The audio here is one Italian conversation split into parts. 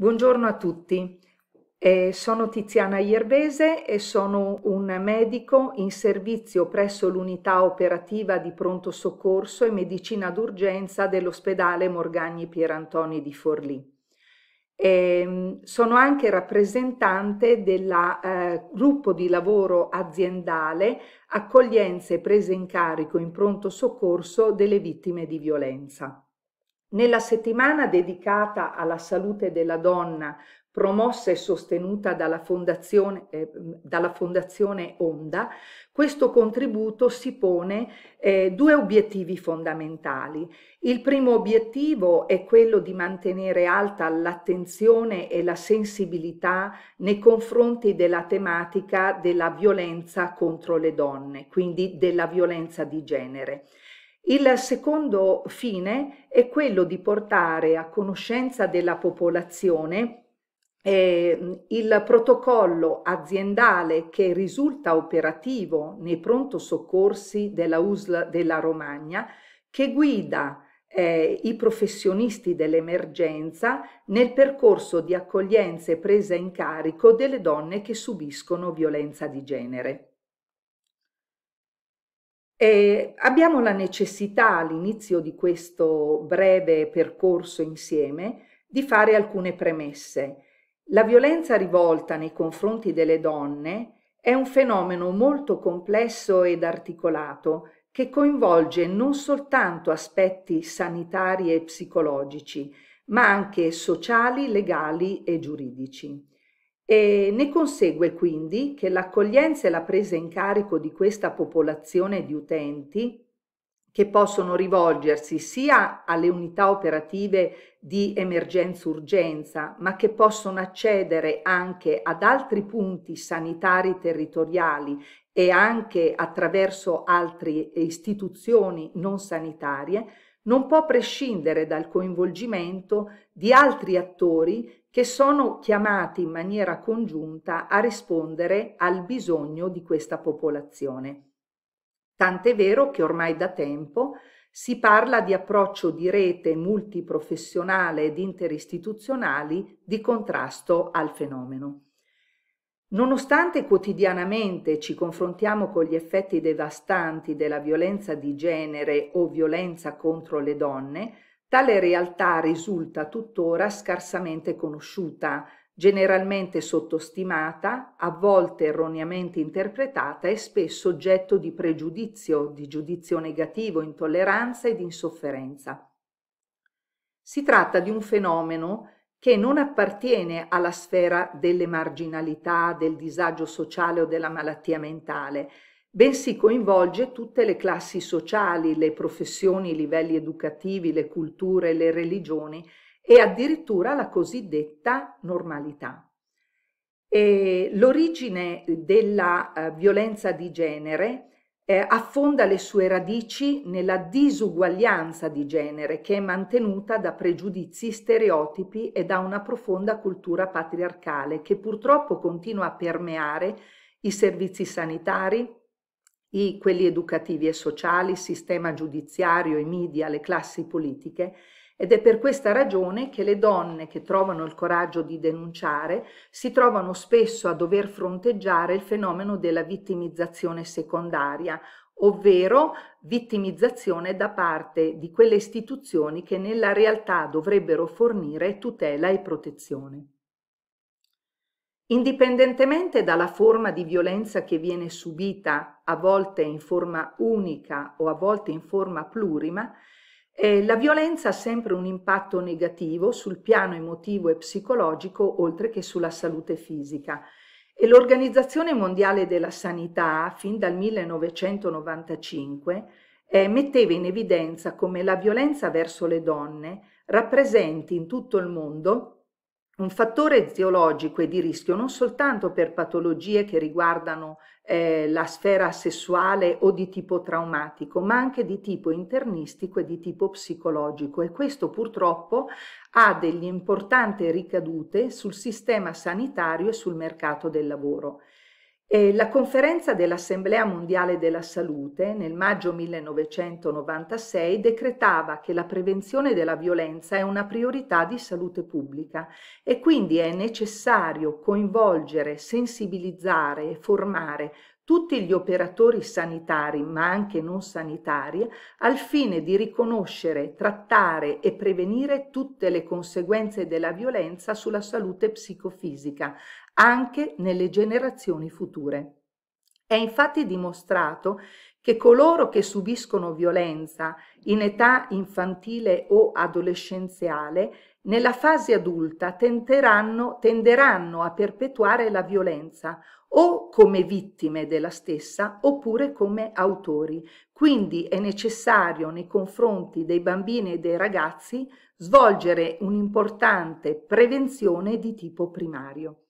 Buongiorno a tutti. Eh, sono Tiziana Ierbese e sono un medico in servizio presso l'unità operativa di pronto soccorso e medicina d'urgenza dell'ospedale Morgagni Pierantoni di Forlì. Eh, sono anche rappresentante del eh, gruppo di lavoro aziendale accoglienze e prese in carico in pronto soccorso delle vittime di violenza. Nella settimana dedicata alla salute della donna, promossa e sostenuta dalla Fondazione, eh, dalla fondazione Onda, questo contributo si pone eh, due obiettivi fondamentali. Il primo obiettivo è quello di mantenere alta l'attenzione e la sensibilità nei confronti della tematica della violenza contro le donne, quindi della violenza di genere. Il secondo fine è quello di portare a conoscenza della popolazione eh, il protocollo aziendale che risulta operativo nei pronto soccorsi della USL della Romagna che guida eh, i professionisti dell'emergenza nel percorso di accoglienza e presa in carico delle donne che subiscono violenza di genere. E abbiamo la necessità all'inizio di questo breve percorso insieme di fare alcune premesse. La violenza rivolta nei confronti delle donne è un fenomeno molto complesso ed articolato che coinvolge non soltanto aspetti sanitari e psicologici, ma anche sociali, legali e giuridici. E ne consegue quindi che l'accoglienza e la presa in carico di questa popolazione di utenti che possono rivolgersi sia alle unità operative di emergenza-urgenza, ma che possono accedere anche ad altri punti sanitari territoriali e anche attraverso altre istituzioni non sanitarie, non può prescindere dal coinvolgimento di altri attori che sono chiamati in maniera congiunta a rispondere al bisogno di questa popolazione. Tant'è vero che ormai da tempo si parla di approccio di rete multiprofessionale ed interistituzionali di contrasto al fenomeno. Nonostante quotidianamente ci confrontiamo con gli effetti devastanti della violenza di genere o violenza contro le donne, Tale realtà risulta tuttora scarsamente conosciuta, generalmente sottostimata, a volte erroneamente interpretata e spesso oggetto di pregiudizio, di giudizio negativo, intolleranza ed insofferenza. Si tratta di un fenomeno che non appartiene alla sfera delle marginalità, del disagio sociale o della malattia mentale, bensì coinvolge tutte le classi sociali, le professioni, i livelli educativi, le culture, le religioni e addirittura la cosiddetta normalità. E l'origine della uh, violenza di genere eh, affonda le sue radici nella disuguaglianza di genere che è mantenuta da pregiudizi, stereotipi e da una profonda cultura patriarcale che purtroppo continua a permeare i servizi sanitari, i, quelli educativi e sociali, il sistema giudiziario, i media, le classi politiche ed è per questa ragione che le donne che trovano il coraggio di denunciare si trovano spesso a dover fronteggiare il fenomeno della vittimizzazione secondaria, ovvero vittimizzazione da parte di quelle istituzioni che nella realtà dovrebbero fornire tutela e protezione. Indipendentemente dalla forma di violenza che viene subita, a volte in forma unica o a volte in forma plurima, eh, la violenza ha sempre un impatto negativo sul piano emotivo e psicologico, oltre che sulla salute fisica. E l'Organizzazione Mondiale della Sanità, fin dal 1995, eh, metteva in evidenza come la violenza verso le donne rappresenti in tutto il mondo un fattore eziologico e di rischio non soltanto per patologie che riguardano eh, la sfera sessuale o di tipo traumatico, ma anche di tipo internistico e di tipo psicologico e questo purtroppo ha delle importanti ricadute sul sistema sanitario e sul mercato del lavoro. E la conferenza dell'Assemblea Mondiale della Salute nel maggio 1996 decretava che la prevenzione della violenza è una priorità di salute pubblica e quindi è necessario coinvolgere, sensibilizzare e formare tutti gli operatori sanitari, ma anche non sanitari, al fine di riconoscere, trattare e prevenire tutte le conseguenze della violenza sulla salute psicofisica, anche nelle generazioni future. È infatti dimostrato che coloro che subiscono violenza in età infantile o adolescenziale nella fase adulta tenderanno, a perpetuare la violenza o come vittime della stessa oppure come autori. Quindi è necessario nei confronti dei bambini e dei ragazzi svolgere un'importante prevenzione di tipo primario.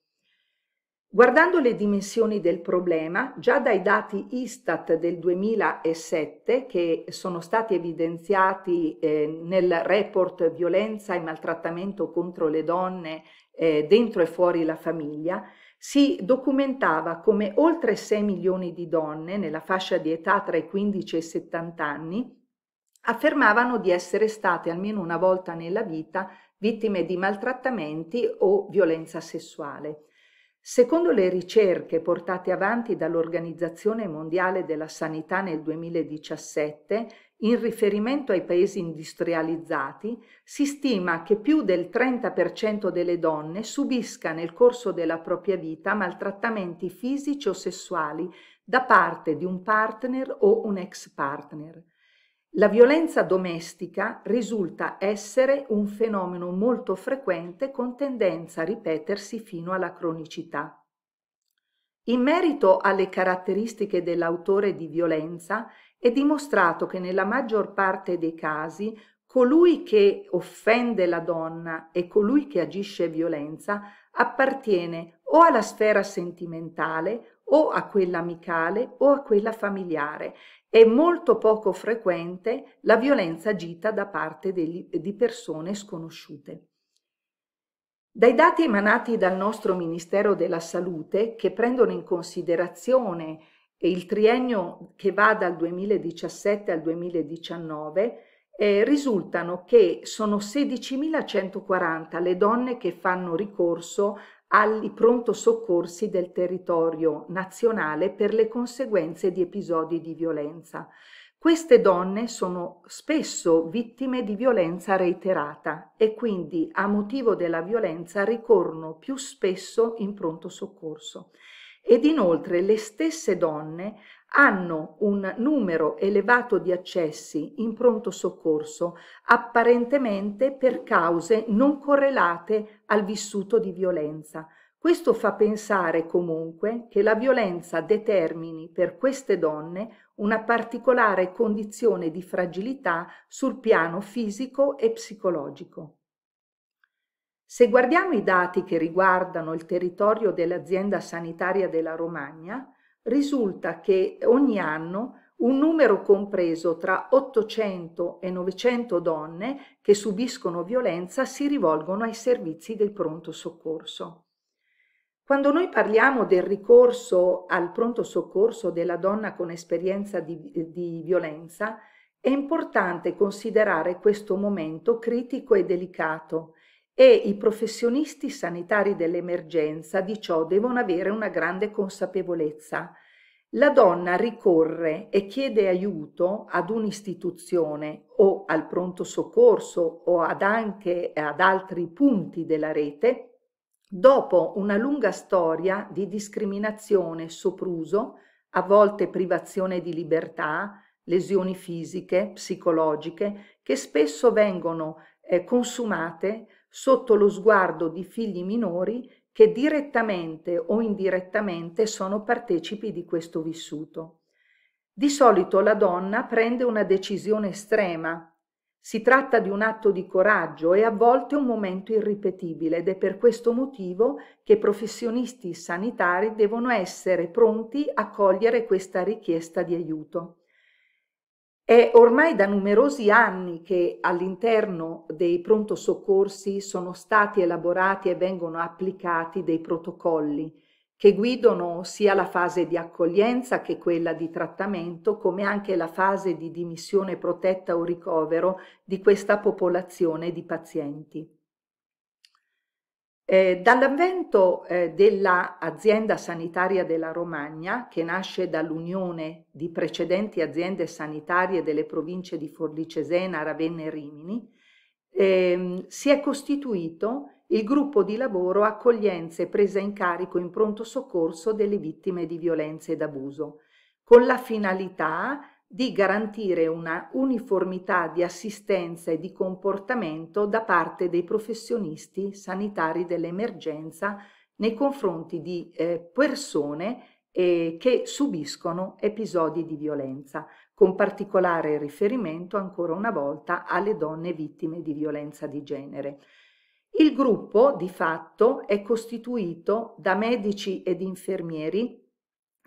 Guardando le dimensioni del problema, già dai dati Istat del 2007 che sono stati evidenziati eh, nel report Violenza e maltrattamento contro le donne eh, dentro e fuori la famiglia, si documentava come oltre 6 milioni di donne nella fascia di età tra i 15 e i 70 anni affermavano di essere state almeno una volta nella vita vittime di maltrattamenti o violenza sessuale. Secondo le ricerche portate avanti dall'Organizzazione Mondiale della Sanità nel 2017, in riferimento ai paesi industrializzati, si stima che più del 30% delle donne subisca nel corso della propria vita maltrattamenti fisici o sessuali da parte di un partner o un ex partner. La violenza domestica risulta essere un fenomeno molto frequente con tendenza a ripetersi fino alla cronicità. In merito alle caratteristiche dell'autore di violenza, è dimostrato che nella maggior parte dei casi colui che offende la donna e colui che agisce violenza appartiene o alla sfera sentimentale o a quella amicale o a quella familiare è molto poco frequente la violenza agita da parte degli, di persone sconosciute. Dai dati emanati dal nostro Ministero della Salute, che prendono in considerazione il triennio che va dal 2017 al 2019, eh, risultano che sono 16.140 le donne che fanno ricorso ai pronto soccorsi del territorio nazionale per le conseguenze di episodi di violenza. Queste donne sono spesso vittime di violenza reiterata e quindi a motivo della violenza ricorrono più spesso in pronto soccorso. Ed inoltre le stesse donne hanno un numero elevato di accessi in pronto soccorso apparentemente per cause non correlate al vissuto di violenza. Questo fa pensare comunque che la violenza determini per queste donne una particolare condizione di fragilità sul piano fisico e psicologico. Se guardiamo i dati che riguardano il territorio dell'azienda sanitaria della Romagna, risulta che ogni anno un numero compreso tra 800 e 900 donne che subiscono violenza si rivolgono ai servizi del pronto soccorso. Quando noi parliamo del ricorso al pronto soccorso della donna con esperienza di, di violenza, è importante considerare questo momento critico e delicato e i professionisti sanitari dell'emergenza di ciò devono avere una grande consapevolezza. La donna ricorre e chiede aiuto ad un'istituzione o al pronto soccorso o ad anche ad altri punti della rete dopo una lunga storia di discriminazione, sopruso, a volte privazione di libertà, lesioni fisiche, psicologiche, che spesso vengono eh, consumate sotto lo sguardo di figli minori che direttamente o indirettamente sono partecipi di questo vissuto. Di solito la donna prende una decisione estrema. Si tratta di un atto di coraggio e a volte un momento irripetibile ed è per questo motivo che i professionisti sanitari devono essere pronti a cogliere questa richiesta di aiuto. È ormai da numerosi anni che all'interno dei pronto soccorsi sono stati elaborati e vengono applicati dei protocolli che guidano sia la fase di accoglienza che quella di trattamento, come anche la fase di dimissione protetta o ricovero di questa popolazione di pazienti. Eh, dall'avvento eh, dell'azienda sanitaria della Romagna, che nasce dall'unione di precedenti aziende sanitarie delle province di Forlì Cesena, Ravenna e Rimini, eh, si è costituito il gruppo di lavoro accoglienza e presa in carico in pronto soccorso delle vittime di violenza ed abuso, con la finalità di garantire una uniformità di assistenza e di comportamento da parte dei professionisti sanitari dell'emergenza nei confronti di eh, persone eh, che subiscono episodi di violenza, con particolare riferimento ancora una volta alle donne vittime di violenza di genere. Il gruppo, di fatto, è costituito da medici ed infermieri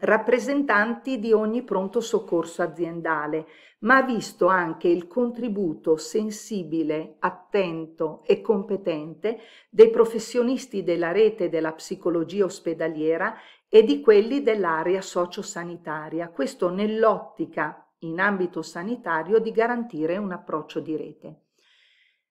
rappresentanti di ogni pronto soccorso aziendale, ma ha visto anche il contributo sensibile, attento e competente dei professionisti della rete della psicologia ospedaliera e di quelli dell'area sociosanitaria, questo nell'ottica in ambito sanitario di garantire un approccio di rete.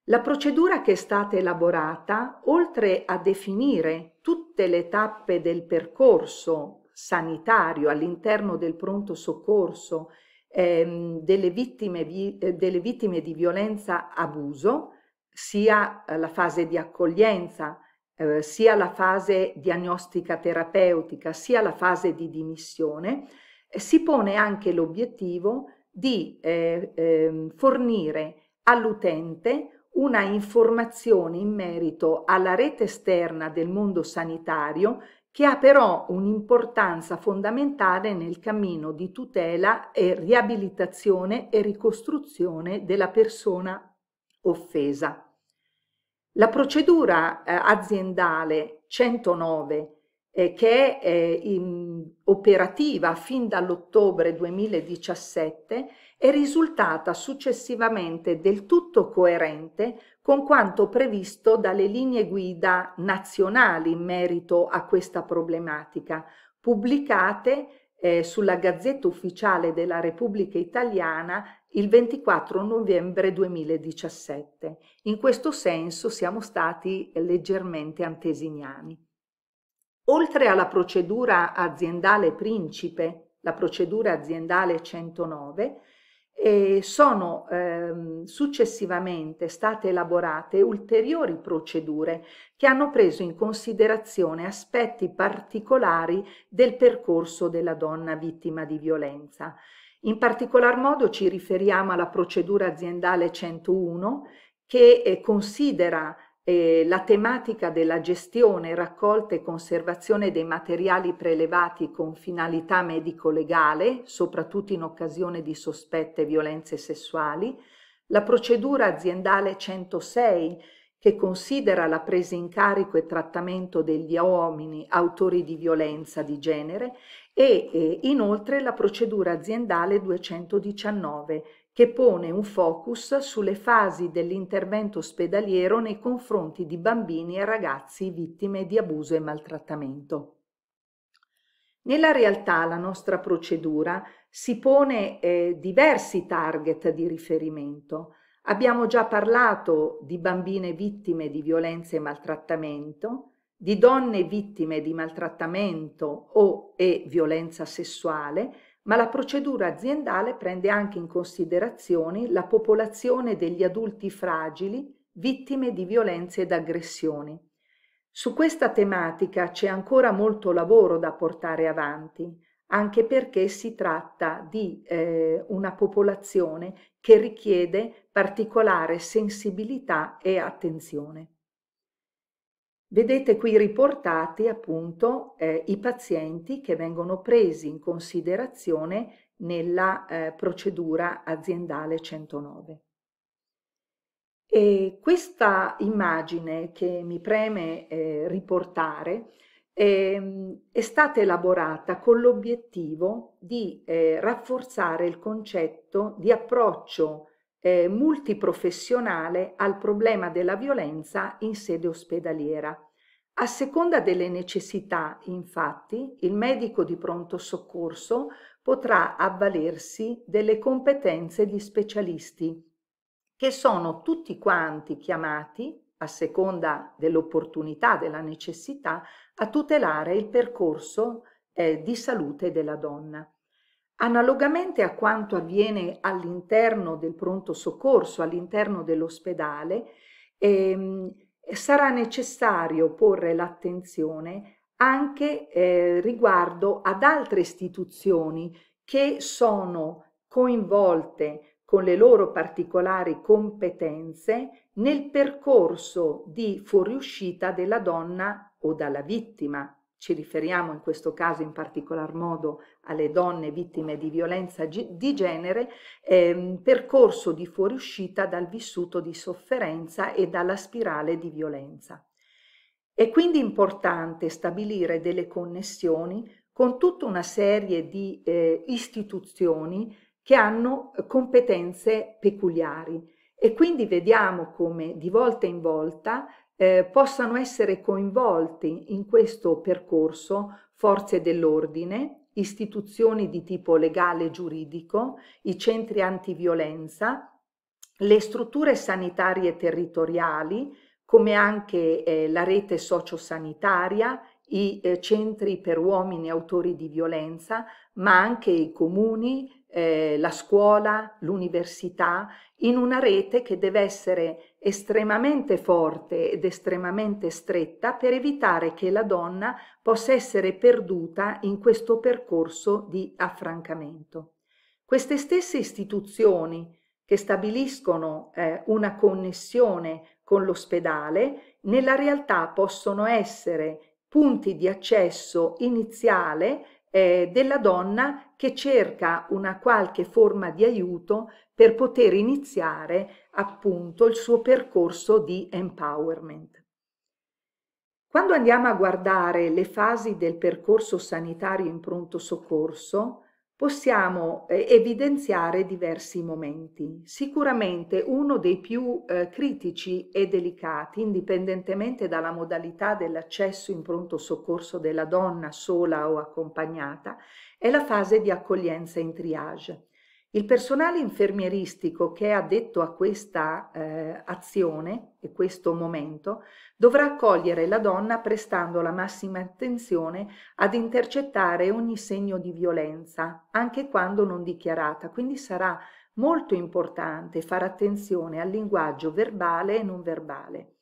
La procedura che è stata elaborata, oltre a definire tutte le tappe del percorso sanitario all'interno del pronto soccorso ehm, delle, vittime, vi, eh, delle vittime di violenza abuso, sia la fase di accoglienza, eh, sia la fase diagnostica terapeutica, sia la fase di dimissione, eh, si pone anche l'obiettivo di eh, ehm, fornire all'utente una informazione in merito alla rete esterna del mondo sanitario che ha però un'importanza fondamentale nel cammino di tutela e riabilitazione e ricostruzione della persona offesa. La procedura eh, aziendale 109 eh, che è eh, in, operativa fin dall'ottobre 2017 è risultata successivamente del tutto coerente con quanto previsto dalle linee guida nazionali in merito a questa problematica, pubblicate eh, sulla Gazzetta Ufficiale della Repubblica Italiana il 24 novembre 2017. In questo senso siamo stati leggermente antesignani. Oltre alla procedura aziendale principe, la procedura aziendale 109, e sono ehm, successivamente state elaborate ulteriori procedure che hanno preso in considerazione aspetti particolari del percorso della donna vittima di violenza. In particolar modo ci riferiamo alla procedura aziendale 101 che eh, considera eh, la tematica della gestione, raccolta e conservazione dei materiali prelevati con finalità medico-legale, soprattutto in occasione di sospette violenze sessuali, la procedura aziendale 106 che considera la presa in carico e trattamento degli uomini autori di violenza di genere. E eh, inoltre la procedura aziendale 219 che pone un focus sulle fasi dell'intervento ospedaliero nei confronti di bambini e ragazzi vittime di abuso e maltrattamento. Nella realtà la nostra procedura si pone eh, diversi target di riferimento. Abbiamo già parlato di bambine vittime di violenza e maltrattamento, di donne vittime di maltrattamento o e violenza sessuale, ma la procedura aziendale prende anche in considerazione la popolazione degli adulti fragili vittime di violenze ed aggressioni. Su questa tematica c'è ancora molto lavoro da portare avanti, anche perché si tratta di eh, una popolazione che richiede particolare sensibilità e attenzione. Vedete qui riportati appunto eh, i pazienti che vengono presi in considerazione nella eh, procedura aziendale 109. E questa immagine che mi preme eh, riportare eh, è stata elaborata con l'obiettivo di eh, rafforzare il concetto di approccio eh, multiprofessionale al problema della violenza in sede ospedaliera, A seconda delle necessità, infatti, il medico di pronto soccorso potrà avvalersi delle competenze di specialisti, che sono tutti quanti chiamati, a seconda dell'opportunità, della necessità, a tutelare il percorso eh, di salute della donna. Analogamente a quanto avviene all'interno del pronto soccorso, all'interno dell'ospedale, ehm, sarà necessario porre l'attenzione anche eh, riguardo ad altre istituzioni che sono coinvolte con le loro particolari competenze nel percorso di fuoriuscita della donna o dalla vittima ci riferiamo in questo caso in particolar modo alle donne vittime di violenza di genere, eh, percorso di fuoriuscita dal vissuto di sofferenza e dalla spirale di violenza. È quindi importante stabilire delle connessioni con tutta una serie di eh, istituzioni che hanno competenze peculiari e quindi vediamo come di volta in volta eh, possano essere coinvolti in questo percorso forze dell'ordine, istituzioni di tipo legale e giuridico, i centri antiviolenza, le strutture sanitarie territoriali, come anche eh, la rete sociosanitaria, i eh, centri per uomini autori di violenza, ma anche i comuni, eh, la scuola, l'università, in una rete che deve essere estremamente forte ed estremamente stretta per evitare che la donna possa essere perduta in questo percorso di affrancamento. Queste stesse istituzioni che stabiliscono eh, una connessione con l'ospedale, nella realtà possono essere punti di accesso iniziale eh, della donna che cerca una qualche forma di aiuto per poter iniziare appunto il suo percorso di empowerment. Quando andiamo a guardare le fasi del percorso sanitario in pronto soccorso, possiamo eh, evidenziare diversi momenti. Sicuramente uno dei più eh, critici e delicati, indipendentemente dalla modalità dell'accesso in pronto soccorso della donna sola o accompagnata, è la fase di accoglienza in triage. Il personale infermieristico che è addetto a questa eh, azione e questo momento dovrà accogliere la donna prestando la massima attenzione ad intercettare ogni segno di violenza, anche quando non dichiarata. Quindi sarà molto importante fare attenzione al linguaggio verbale e non verbale.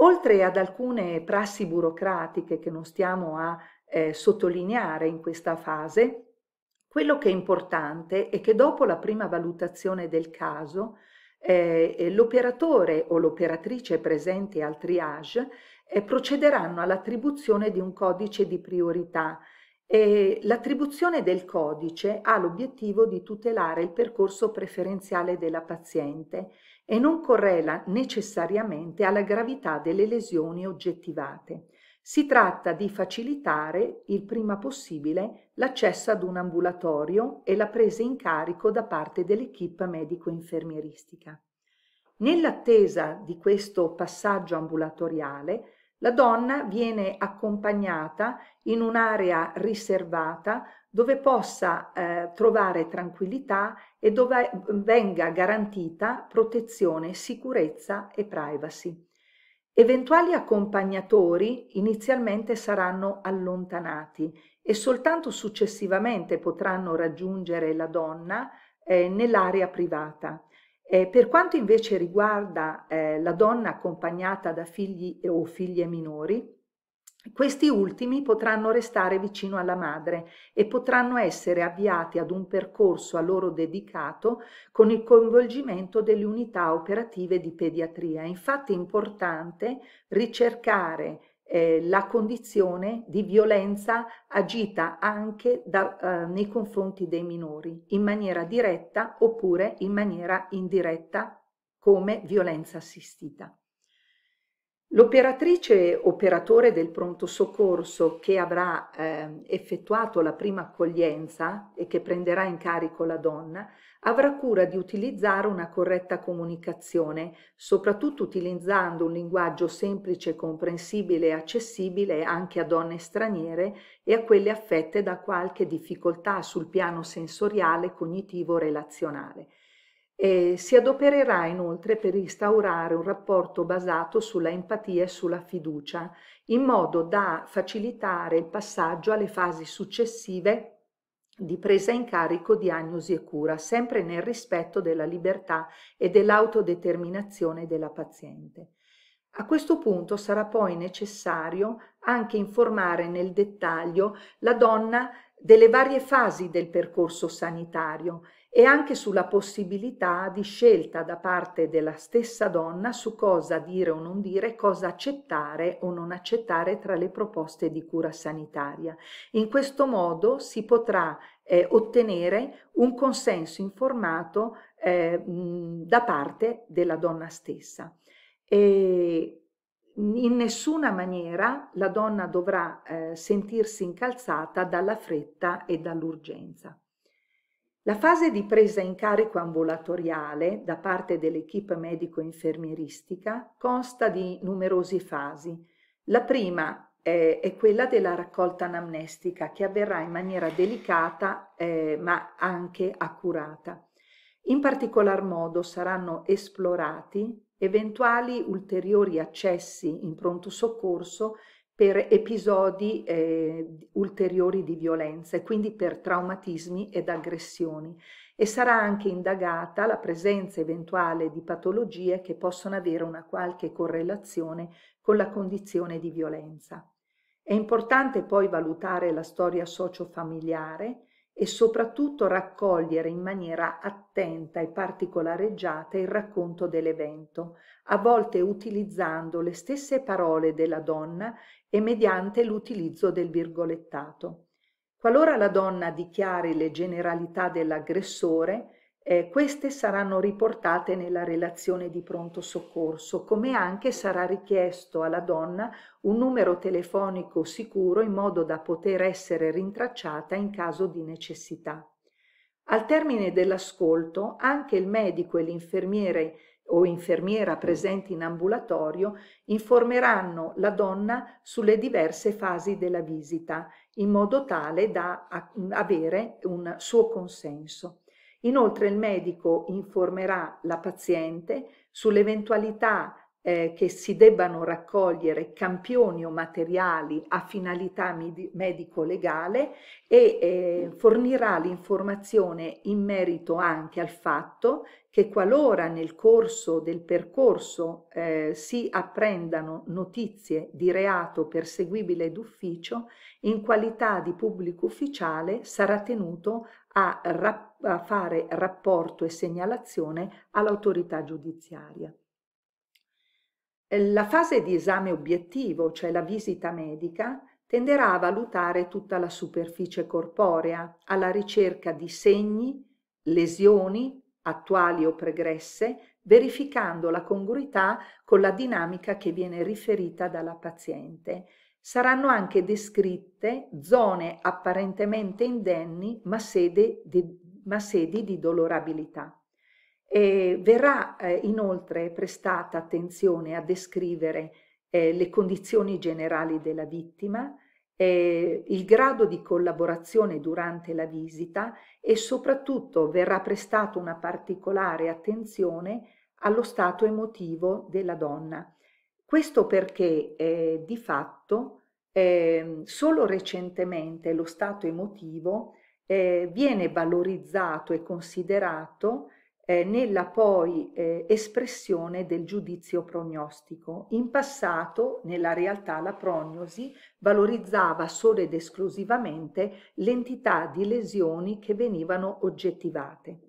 Oltre ad alcune prassi burocratiche che non stiamo a eh, sottolineare in questa fase, quello che è importante è che dopo la prima valutazione del caso, eh, eh l'operatore o l'operatrice presenti al triage eh, procederanno all'attribuzione di un codice di priorità. E l'attribuzione del codice ha l'obiettivo di tutelare il percorso preferenziale della paziente e non correla necessariamente alla gravità delle lesioni oggettivate. Si tratta di facilitare il prima possibile l'accesso ad un ambulatorio e la presa in carico da parte dell'equipe medico-infermieristica. Nell'attesa di questo passaggio ambulatoriale, la donna viene accompagnata in un'area riservata dove possa eh, trovare tranquillità e dove venga garantita protezione, sicurezza e privacy. Eventuali accompagnatori inizialmente saranno allontanati e soltanto successivamente potranno raggiungere la donna eh, nell'area privata. Eh, per quanto invece riguarda eh, la donna accompagnata da figli o figlie minori, questi ultimi potranno restare vicino alla madre e potranno essere avviati ad un percorso a loro dedicato con il coinvolgimento delle unità operative di pediatria. Infatti è importante ricercare eh, la condizione di violenza agita anche da, eh, nei confronti dei minori, in maniera diretta oppure in maniera indiretta come violenza assistita. L'operatrice operatore del pronto soccorso che avrà eh, effettuato la prima accoglienza e che prenderà in carico la donna avrà cura di utilizzare una corretta comunicazione, soprattutto utilizzando un linguaggio semplice, comprensibile e accessibile anche a donne straniere e a quelle affette da qualche difficoltà sul piano sensoriale, cognitivo, relazionale. E si adopererà inoltre per instaurare un rapporto basato sulla empatia e sulla fiducia, in modo da facilitare il passaggio alle fasi successive di presa in carico, diagnosi e cura, sempre nel rispetto della libertà e dell'autodeterminazione della paziente. A questo punto sarà poi necessario anche informare nel dettaglio la donna delle varie fasi del percorso sanitario e anche sulla possibilità di scelta da parte della stessa donna su cosa dire o non dire, cosa accettare o non accettare tra le proposte di cura sanitaria. In questo modo si potrà eh, ottenere un consenso informato eh, da parte della donna stessa. E in nessuna maniera la donna dovrà eh, sentirsi incalzata dalla fretta e dall'urgenza. La fase di presa in carico ambulatoriale da parte dell'equipe medico-infermieristica consta di numerose fasi. La prima eh, è quella della raccolta anamnestica che avverrà in maniera delicata eh, ma anche accurata. In particolar modo saranno esplorati eventuali ulteriori accessi in pronto soccorso per episodi eh, ulteriori di violenza e quindi per traumatismi ed aggressioni e sarà anche indagata la presenza eventuale di patologie che possono avere una qualche correlazione con la condizione di violenza. È importante poi valutare la storia sociofamiliare e soprattutto raccogliere in maniera attenta e particolareggiata il racconto dell'evento, a volte utilizzando le stesse parole della donna e mediante l'utilizzo del virgolettato. Qualora la donna dichiari le generalità dell'aggressore, eh, queste saranno riportate nella relazione di pronto soccorso, come anche sarà richiesto alla donna un numero telefonico sicuro in modo da poter essere rintracciata in caso di necessità. Al termine dell'ascolto, anche il medico e l'infermiere o infermiera presenti in ambulatorio informeranno la donna sulle diverse fasi della visita, in modo tale da avere un suo consenso. Inoltre il medico informerà la paziente sull'eventualità eh, che si debbano raccogliere campioni o materiali a finalità medico-legale e eh, fornirà l'informazione in merito anche al fatto che qualora nel corso del percorso eh, si apprendano notizie di reato perseguibile d'ufficio, in qualità di pubblico ufficiale sarà tenuto a, rap- a fare rapporto e segnalazione all'autorità giudiziaria. La fase di esame obiettivo, cioè la visita medica, tenderà a valutare tutta la superficie corporea alla ricerca di segni, lesioni, attuali o pregresse, verificando la congruità con la dinamica che viene riferita dalla paziente. Saranno anche descritte zone apparentemente indenni ma, di, ma sedi di dolorabilità. E verrà eh, inoltre prestata attenzione a descrivere eh, le condizioni generali della vittima, eh, il grado di collaborazione durante la visita e soprattutto verrà prestata una particolare attenzione allo stato emotivo della donna. Questo perché eh, di fatto eh, solo recentemente lo stato emotivo eh, viene valorizzato e considerato eh, nella poi eh, espressione del giudizio prognostico. In passato, nella realtà, la prognosi valorizzava solo ed esclusivamente l'entità di lesioni che venivano oggettivate.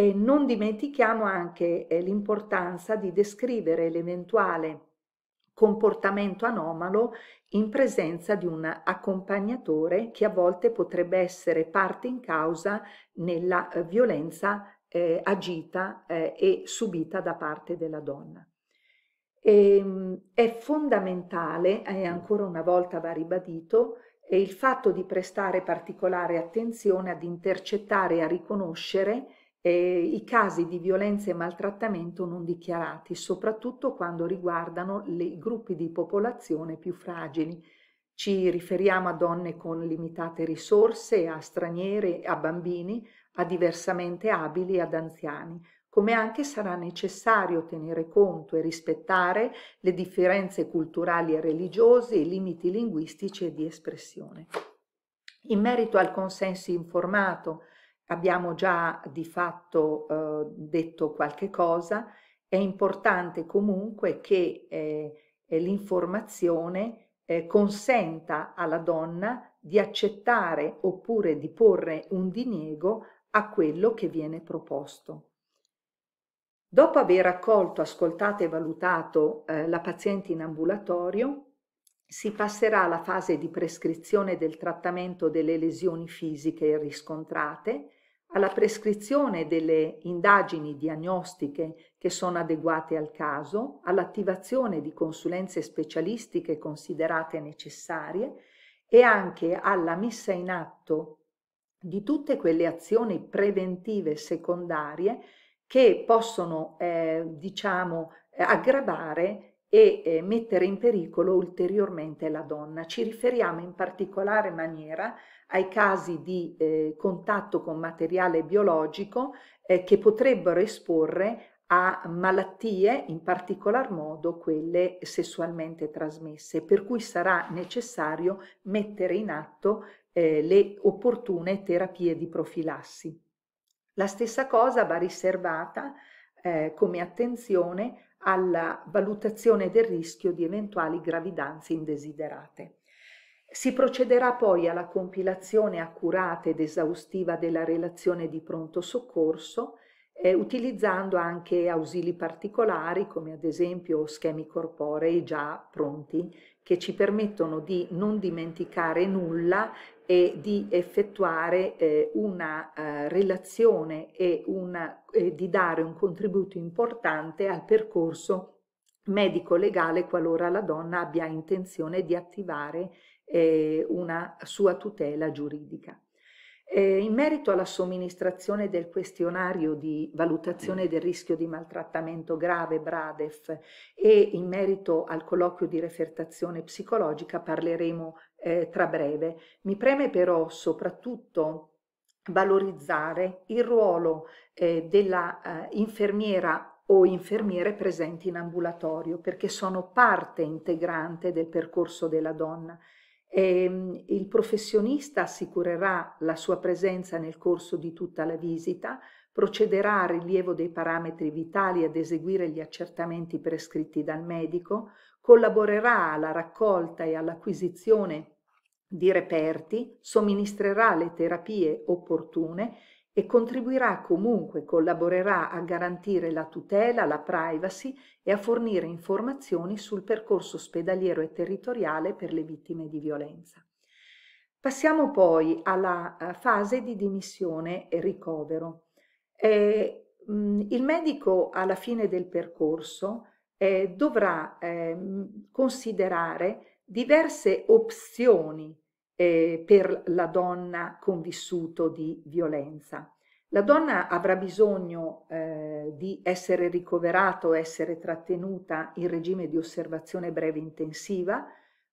E non dimentichiamo anche eh, l'importanza di descrivere l'eventuale comportamento anomalo in presenza di un accompagnatore che a volte potrebbe essere parte in causa nella eh, violenza eh, agita eh, e subita da parte della donna. E, ehm, è fondamentale, e ancora una volta va ribadito, il fatto di prestare particolare attenzione ad intercettare e a riconoscere eh, i casi di violenza e maltrattamento non dichiarati, soprattutto quando riguardano i gruppi di popolazione più fragili. Ci riferiamo a donne con limitate risorse, a straniere, a bambini, a diversamente abili e ad anziani, come anche sarà necessario tenere conto e rispettare le differenze culturali e religiose, i limiti linguistici e di espressione. In merito al consenso informato, abbiamo già di fatto eh, detto qualche cosa, è importante comunque che eh, l'informazione eh, consenta alla donna di accettare oppure di porre un diniego a quello che viene proposto. Dopo aver accolto, ascoltato e valutato eh, la paziente in ambulatorio, si passerà alla fase di prescrizione del trattamento delle lesioni fisiche riscontrate, alla prescrizione delle indagini diagnostiche che sono adeguate al caso, all'attivazione di consulenze specialistiche considerate necessarie e anche alla messa in atto di tutte quelle azioni preventive secondarie che possono, eh, diciamo, aggravare e eh, mettere in pericolo ulteriormente la donna. Ci riferiamo in particolare maniera ai casi di eh, contatto con materiale biologico eh, che potrebbero esporre a malattie, in particolar modo quelle sessualmente trasmesse, per cui sarà necessario mettere in atto eh, le opportune terapie di profilassi. La stessa cosa va riservata eh, come attenzione alla valutazione del rischio di eventuali gravidanze indesiderate. Si procederà poi alla compilazione accurata ed esaustiva della relazione di pronto soccorso, eh, utilizzando anche ausili particolari come ad esempio schemi corporei già pronti che ci permettono di non dimenticare nulla e di effettuare eh, una eh, relazione e una, eh, di dare un contributo importante al percorso medico-legale qualora la donna abbia intenzione di attivare eh, una sua tutela giuridica. Eh, in merito alla somministrazione del questionario di valutazione del rischio di maltrattamento grave BRADEF e in merito al colloquio di refertazione psicologica parleremo eh, tra breve. Mi preme però soprattutto valorizzare il ruolo eh, della eh, infermiera o infermiere presenti in ambulatorio perché sono parte integrante del percorso della donna e ehm, il professionista assicurerà la sua presenza nel corso di tutta la visita, procederà al rilievo dei parametri vitali ed eseguire gli accertamenti prescritti dal medico, collaborerà alla raccolta e all'acquisizione di reperti, somministrerà le terapie opportune e contribuirà comunque, collaborerà a garantire la tutela, la privacy e a fornire informazioni sul percorso ospedaliero e territoriale per le vittime di violenza. Passiamo poi alla eh, fase di dimissione e ricovero. Eh, il medico alla fine del percorso eh, dovrà eh, considerare diverse opzioni eh, per la donna con vissuto di violenza. La donna avrà bisogno eh, di essere ricoverata essere trattenuta in regime di osservazione breve intensiva,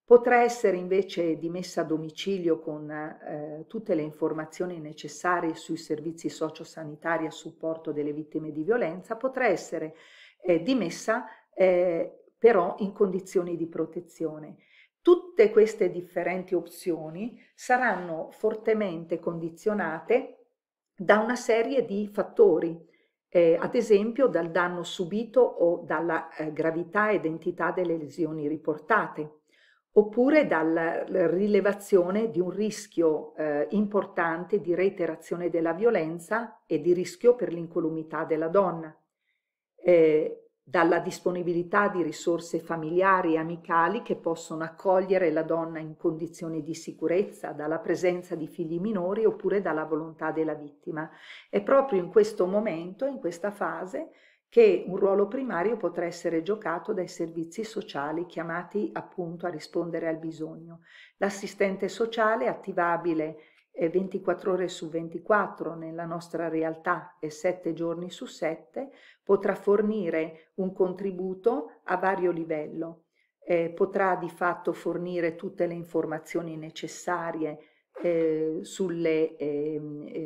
potrà essere invece dimessa a domicilio con eh, tutte le informazioni necessarie sui servizi sociosanitari a supporto delle vittime di violenza, potrà essere eh, dimessa eh, però in condizioni di protezione. Tutte queste differenti opzioni saranno fortemente condizionate da una serie di fattori, eh, ad esempio dal danno subito o dalla eh, gravità ed entità delle lesioni riportate, oppure dalla rilevazione di un rischio eh, importante di reiterazione della violenza e di rischio per l'incolumità della donna. Eh, dalla disponibilità di risorse familiari e amicali che possono accogliere la donna in condizioni di sicurezza, dalla presenza di figli minori oppure dalla volontà della vittima. È proprio in questo momento, in questa fase, che un ruolo primario potrà essere giocato dai servizi sociali chiamati appunto a rispondere al bisogno. L'assistente sociale attivabile 24 ore su 24 nella nostra realtà e 7 giorni su 7, potrà fornire un contributo a vario livello. Eh, potrà di fatto fornire tutte le informazioni necessarie eh, sulle eh,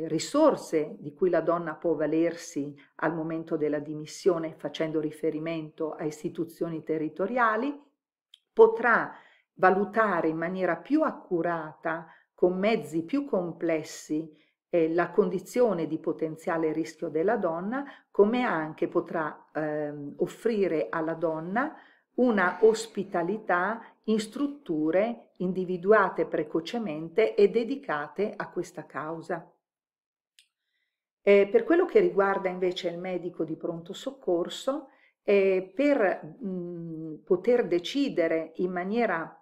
risorse di cui la donna può valersi al momento della dimissione facendo riferimento a istituzioni territoriali, potrà valutare in maniera più accurata con mezzi più complessi eh, la condizione di potenziale rischio della donna, come anche potrà eh, offrire alla donna una ospitalità in strutture individuate precocemente e dedicate a questa causa. Eh, per quello che riguarda invece il medico di pronto soccorso, eh, per mh, poter decidere in maniera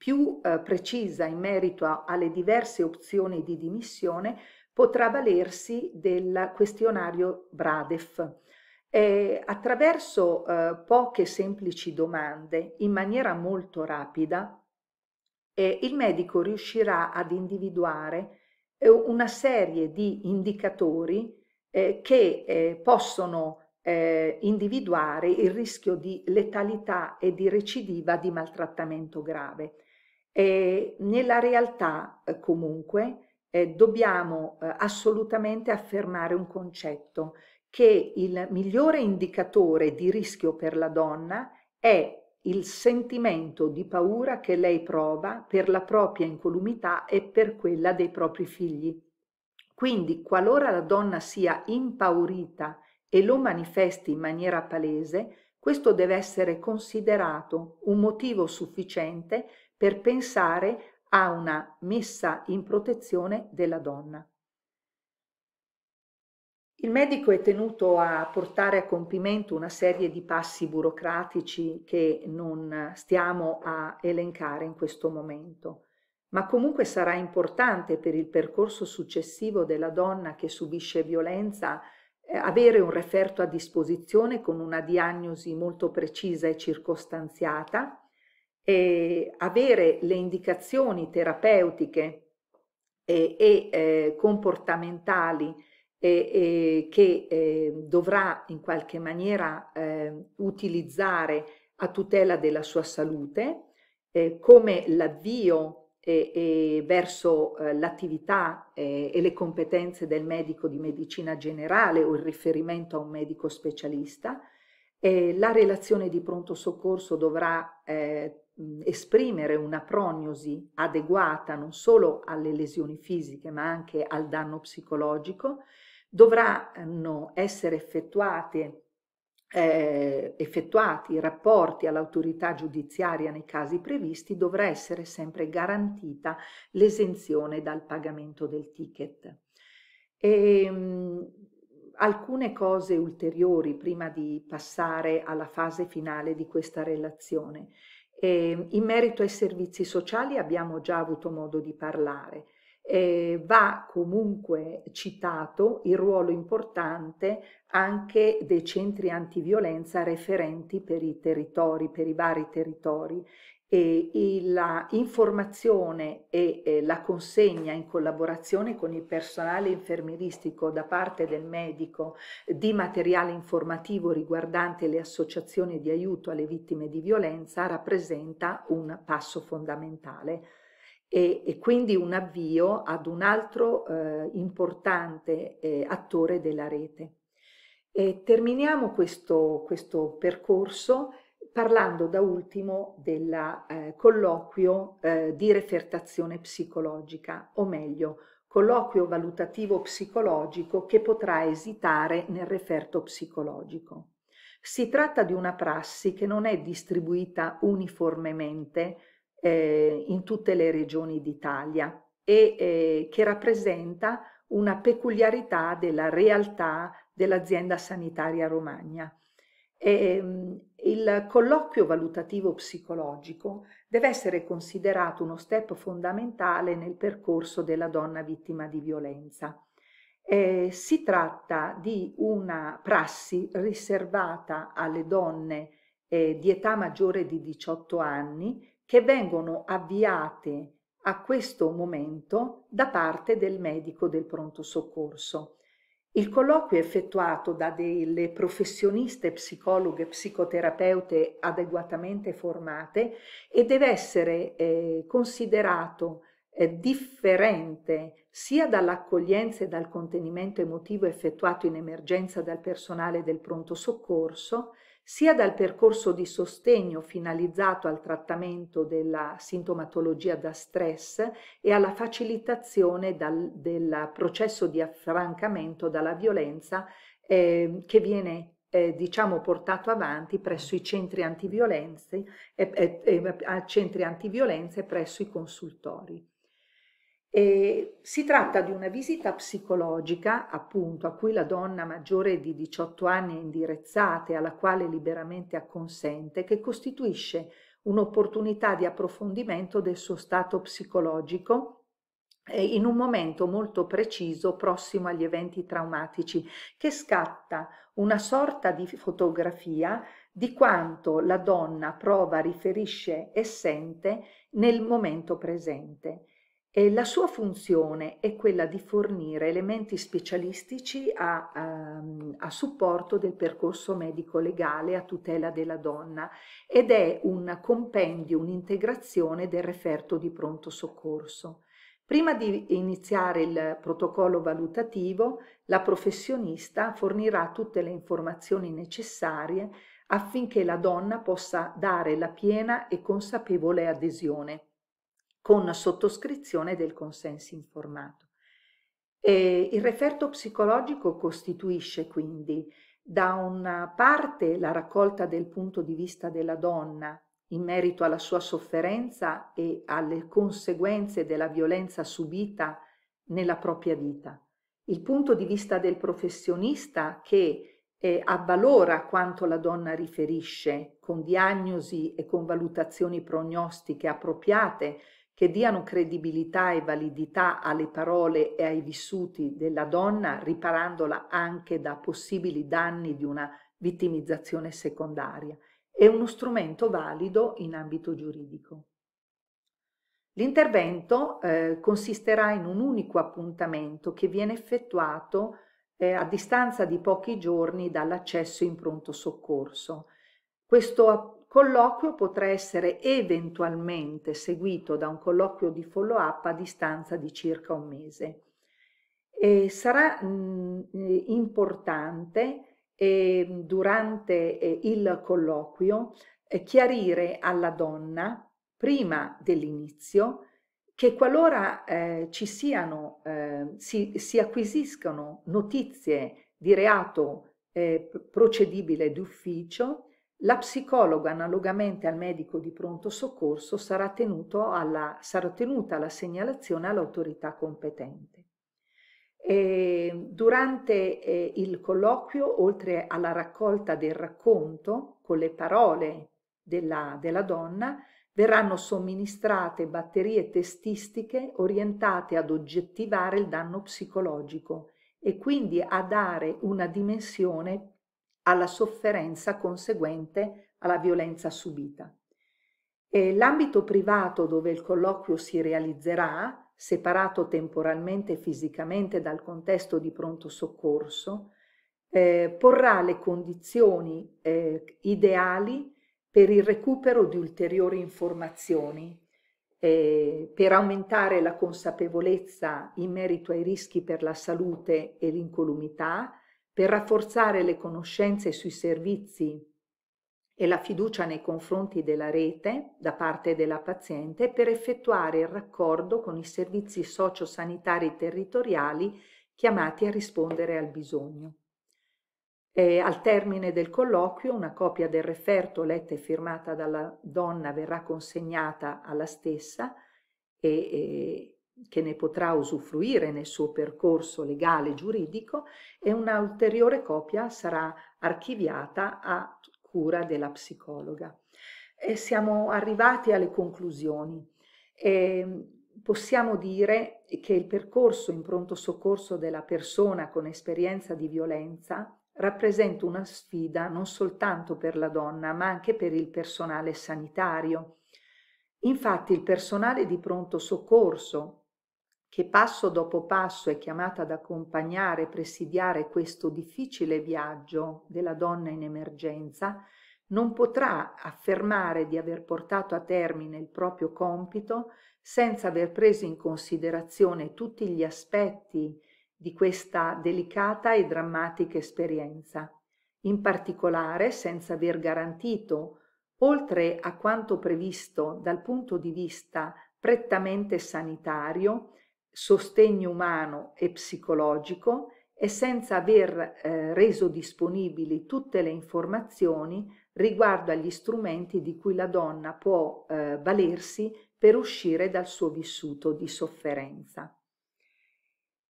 più eh, precisa in merito a, alle diverse opzioni di dimissione potrà valersi del questionario Bradef. Eh, attraverso eh, poche semplici domande, in maniera molto rapida, eh, il medico riuscirà ad individuare eh, una serie di indicatori eh, che eh, possono individuare il rischio di letalità e di recidiva di maltrattamento grave. E nella realtà eh, comunque eh, dobbiamo eh, assolutamente affermare un concetto che il migliore indicatore di rischio per la donna è il sentimento di paura che lei prova per la propria incolumità e per quella dei propri figli. Quindi, qualora la donna sia impaurita e lo manifesti in maniera palese, questo deve essere considerato un motivo sufficiente per pensare a una messa in protezione della donna. Il medico è tenuto a portare a compimento una serie di passi burocratici che non stiamo a elencare in questo momento, ma comunque sarà importante per il percorso successivo della donna che subisce violenza eh, avere un referto a disposizione con una diagnosi molto precisa e circostanziata eh, avere le indicazioni terapeutiche e, e eh, comportamentali eh, che dovrà in qualche maniera ehm, utilizzare a tutela della sua salute, eh, come l'avvio verso eh, l'attività eh, e le competenze del medico di medicina generale o il riferimento a un medico specialista. La relazione di pronto soccorso dovrà eh, esprimere una prognosi adeguata non solo alle lesioni fisiche ma anche al danno psicologico, dovranno essere effettuate eh, effettuati i rapporti all'autorità giudiziaria nei casi previsti, dovrà essere sempre garantita l'esenzione dal pagamento del ticket. E, ehm, alcune cose ulteriori prima di passare alla fase finale di questa relazione. Eh, in merito ai servizi sociali abbiamo già avuto modo di parlare. Eh, va comunque citato il ruolo importante anche dei centri antiviolenza referenti per i territori, per i vari territori e la informazione e la consegna in collaborazione con il personale infermieristico da parte del medico di materiale informativo riguardante le associazioni di aiuto alle vittime di violenza rappresenta un passo fondamentale e, e quindi un avvio ad un altro eh, importante eh, attore della rete. E terminiamo questo, questo percorso parlando da ultimo del eh, colloquio eh, di refertazione psicologica, o meglio, colloquio valutativo psicologico che potrà esitare nel referto psicologico. Si tratta di una prassi che non è distribuita uniformemente eh, in tutte le regioni d'Italia e eh, che rappresenta una peculiarità della realtà dell'azienda sanitaria romagna. E, ehm, il colloquio valutativo psicologico deve essere considerato uno step fondamentale nel percorso della donna vittima di violenza. Eh, si tratta di una prassi riservata alle donne eh, di età maggiore di 18 anni che vengono avviate a questo momento da parte del medico del pronto soccorso. Il colloquio è effettuato da delle professioniste psicologhe e psicoterapeute adeguatamente formate e deve essere eh, considerato eh, differente sia dall'accoglienza e dal contenimento emotivo effettuato in emergenza dal personale del pronto soccorso, sia dal percorso di sostegno finalizzato al trattamento della sintomatologia da stress e alla facilitazione dal, del processo di affrancamento dalla violenza eh, che viene eh, diciamo portato avanti presso i centri antiviolenza e, e, centri antiviolenza e presso i consultori. E si tratta di una visita psicologica, appunto, a cui la donna maggiore di 18 anni è indirizzata e alla quale liberamente acconsente, che costituisce un'opportunità di approfondimento del suo stato psicologico eh, in un momento molto preciso prossimo agli eventi traumatici, che scatta una sorta di fotografia di quanto la donna prova, riferisce e sente nel momento presente. E la sua funzione è quella di fornire elementi specialistici a, a, a, supporto del percorso medico-legale a tutela della donna ed è un compendio, un'integrazione del referto di pronto soccorso. Prima di iniziare il protocollo valutativo, la professionista fornirà tutte le informazioni necessarie affinché la donna possa dare la piena e consapevole adesione con sottoscrizione del consenso informato. E il referto psicologico costituisce quindi da una parte la raccolta del punto di vista della donna in merito alla sua sofferenza e alle conseguenze della violenza subita nella propria vita, il punto di vista del professionista che eh, avvalora quanto la donna riferisce con diagnosi e con valutazioni prognostiche appropriate che diano credibilità e validità alle parole e ai vissuti della donna, riparandola anche da possibili danni di una vittimizzazione secondaria. È uno strumento valido in ambito giuridico. L'intervento eh, consisterà in un unico appuntamento che viene effettuato eh, a distanza di pochi giorni dall'accesso in pronto soccorso. Questo colloquio potrà essere eventualmente seguito da un colloquio di follow up a distanza di circa un mese. E sarà mh, importante eh, durante eh, il colloquio eh, chiarire alla donna prima dell'inizio che qualora eh, ci siano, eh, si, si, acquisiscano notizie di reato eh, procedibile d'ufficio, la psicologa, analogamente al medico di pronto soccorso, sarà, alla, sarà tenuta alla segnalazione all'autorità competente. E durante eh, il colloquio, oltre alla raccolta del racconto con le parole della, della donna, verranno somministrate batterie testistiche orientate ad oggettivare il danno psicologico e quindi a dare una dimensione alla sofferenza conseguente alla violenza subita. E l'ambito privato dove il colloquio si realizzerà, separato temporalmente e fisicamente dal contesto di pronto soccorso, eh, porrà le condizioni eh, ideali per il recupero di ulteriori informazioni, eh, per aumentare la consapevolezza in merito ai rischi per la salute e l'incolumità, per rafforzare le conoscenze sui servizi e la fiducia nei confronti della rete da parte della paziente per effettuare il raccordo con i servizi sociosanitari territoriali chiamati a rispondere al bisogno. E al termine del colloquio una copia del referto letta e firmata dalla donna verrà consegnata alla stessa e, e che ne potrà usufruire nel suo percorso legale giuridico e una ulteriore copia sarà archiviata a cura della psicologa. E siamo arrivati alle conclusioni. E possiamo dire che il percorso in pronto soccorso della persona con esperienza di violenza rappresenta una sfida non soltanto per la donna, ma anche per il personale sanitario Infatti il personale di pronto soccorso, che passo dopo passo è chiamato ad accompagnare e presidiare questo difficile viaggio della donna in emergenza, non potrà affermare di aver portato a termine il proprio compito senza aver preso in considerazione tutti gli aspetti di questa delicata e drammatica esperienza, in particolare senza aver garantito, oltre a quanto previsto dal punto di vista prettamente sanitario, sostegno umano e psicologico e senza aver eh, reso disponibili tutte le informazioni riguardo agli strumenti di cui la donna può eh, valersi per uscire dal suo vissuto di sofferenza.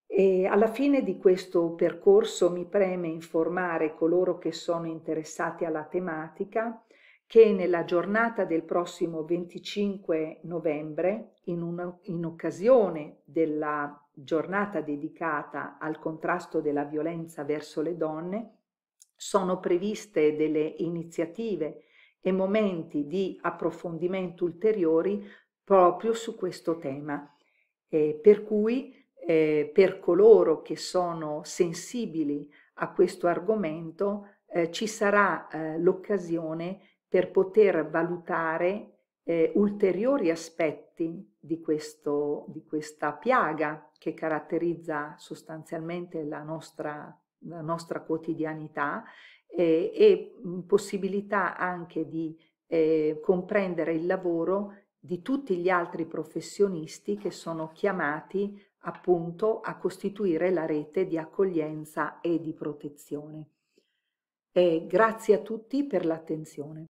E alla fine di questo percorso mi preme informare coloro che sono interessati alla tematica che nella giornata del prossimo 25 novembre, in, una, in occasione della giornata dedicata al contrasto della violenza verso le donne, sono previste delle iniziative e momenti di approfondimento ulteriori proprio su questo tema. Eh, per cui eh, per coloro che sono sensibili a questo argomento eh, ci sarà eh, l'occasione per poter valutare eh, ulteriori aspetti di, questo, di questa piaga che caratterizza sostanzialmente la nostra, la nostra quotidianità eh, e possibilità anche di eh, comprendere il lavoro di tutti gli altri professionisti che sono chiamati appunto a costituire la rete di accoglienza e di protezione. E grazie a tutti per l'attenzione.